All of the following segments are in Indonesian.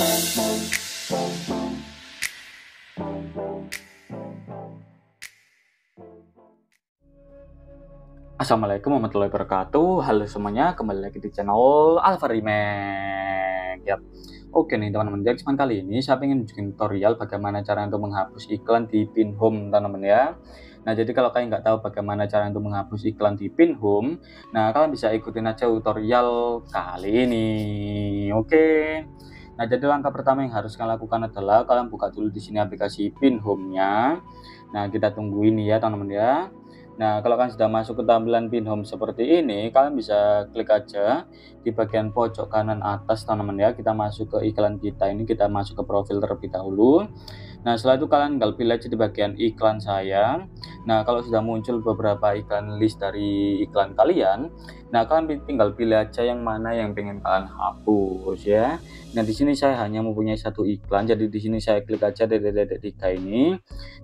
Assalamualaikum warahmatullahi wabarakatuh. Halo semuanya, kembali lagi di channel Alfa Remake. Yap. Oke nih teman-teman, jadi cuman kali ini saya ingin bikin tutorial bagaimana cara untuk menghapus iklan di pin home teman-teman ya. Nah jadi kalau kalian nggak tahu bagaimana cara untuk menghapus iklan di pin home Nah kalian bisa ikutin aja tutorial kali ini. Oke Nah jadi langkah pertama yang harus kalian lakukan adalah kalian buka dulu di sini aplikasi pin home-nya Nah kita tunggu ini ya teman-teman ya Nah, kalau kalian sudah masuk ke tampilan pin home seperti ini, kalian bisa klik aja di bagian pojok kanan atas teman-teman ya. Kita masuk ke iklan kita ini, kita masuk ke profil terlebih dahulu. Nah, setelah itu kalian tinggal pilih aja di bagian iklan saya. Nah, kalau sudah muncul beberapa iklan list dari iklan kalian, nah kalian tinggal pilih aja yang mana yang pengen kalian hapus ya. Nah, di sini saya hanya mempunyai satu iklan, jadi di sini saya klik aja dede tiga ini.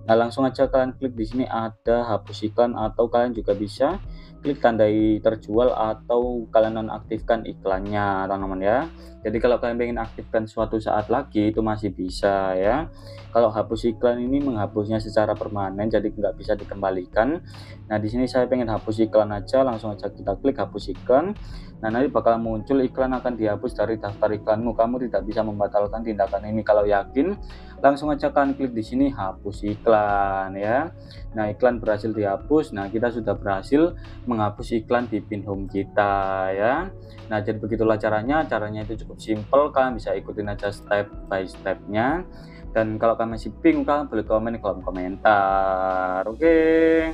Nah, langsung aja kalian klik di sini ada hapus iklan atau kalian juga bisa klik tandai terjual atau kalian nonaktifkan iklannya teman-teman ya. Jadi kalau kalian ingin aktifkan suatu saat lagi itu masih bisa ya. Kalau hapus iklan ini menghapusnya secara permanen jadi nggak bisa dikembalikan. Nah di sini saya pengen hapus iklan aja langsung aja kita klik hapus iklan. Nah nanti bakal muncul iklan akan dihapus dari daftar iklanmu. Kamu tidak bisa membatalkan tindakan ini. Kalau yakin langsung aja kalian klik di sini hapus iklan ya. Nah iklan berhasil dihapus. Nah kita sudah berhasil menghapus iklan di pin home kita ya. Nah jadi begitulah caranya. Caranya itu cukup simple kalian bisa ikutin aja step by stepnya. Dan kalau kalian masih bingung kalian boleh komen di kolom komentar oke? okay?